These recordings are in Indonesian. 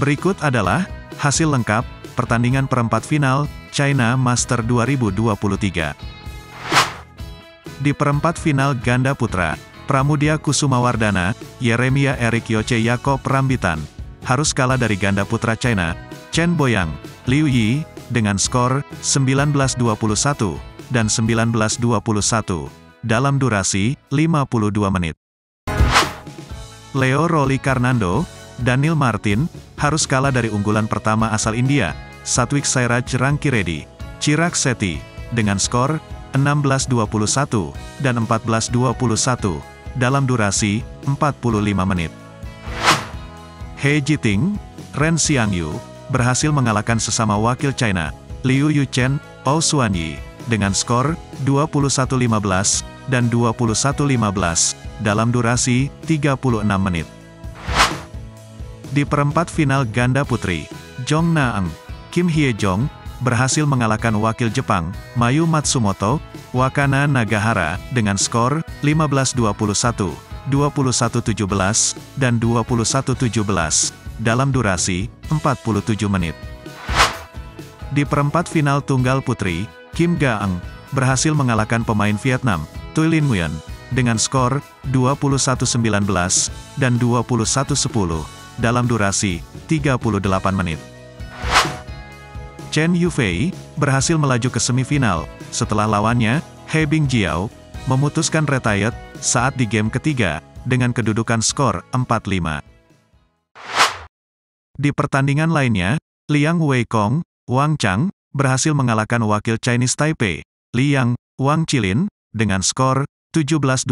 Berikut adalah hasil lengkap pertandingan perempat final China Master 2023. Di perempat final ganda putra, Pramudia Kusumawardana, Yeremia Erik Yoce Yakob Rambitan, harus kalah dari ganda putra China, Chen Boyang, Liu Yi, dengan skor 19-21 dan 19-21 dalam durasi 52 menit. Leo Roli Karnando, Daniel Martin, harus kalah dari unggulan pertama asal India, Satwik Sairaj Rankiredi, Chirag Seti, dengan skor 16-21 dan 14-21 dalam durasi 45 menit. He Jiting, Ren Xiangyu, berhasil mengalahkan sesama wakil China, Liu Yuchen, Ou Xuanyi, dengan skor 21-15 dan 21-15 dalam durasi 36 menit. Di perempat final ganda putri, Jong Na-eng, Kim Hye Jong, berhasil mengalahkan wakil Jepang, Mayu Matsumoto, Wakana Nagahara, dengan skor 15-21, 21-17, dan 21-17, dalam durasi 47 menit. Di perempat final tunggal putri, Kim Ga-eung, berhasil mengalahkan pemain Vietnam, Thuy Lin Nguyen, dengan skor 21-19, dan 21-10, dalam durasi 38 menit. Chen Yufei, berhasil melaju ke semifinal, setelah lawannya, He Bingjiao, memutuskan retired, saat di game ketiga, dengan kedudukan skor 4-5. Di pertandingan lainnya, Liang Weikong, Wang Chang, berhasil mengalahkan wakil Chinese Taipei, Liang, Wang Chilin, dengan skor 17-21,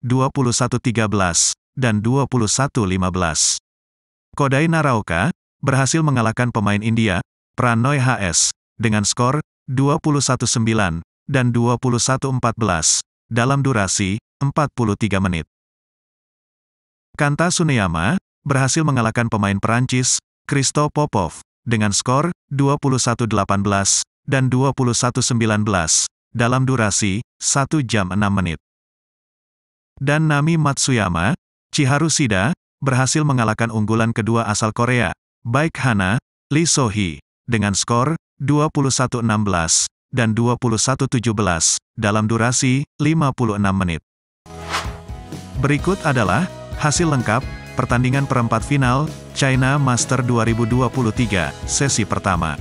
21-13, dan 21-15. Kodai Naraoka, berhasil mengalahkan pemain India, Pranoy HS, dengan skor 21-9 dan 21-14 dalam durasi 43 menit. Kanta Suneyama berhasil mengalahkan pemain Perancis, Christo Popov, dengan skor 21-18 dan 21-19 dalam durasi 1 jam 6 menit. Dan Nami Matsuyama, Chiharu Shida, berhasil mengalahkan unggulan kedua asal Korea, Baik Hana, Lee Sohee, dengan skor 21-16 dan 21-17 dalam durasi 56 menit. Berikut adalah hasil lengkap pertandingan perempat final China Master 2023 sesi pertama.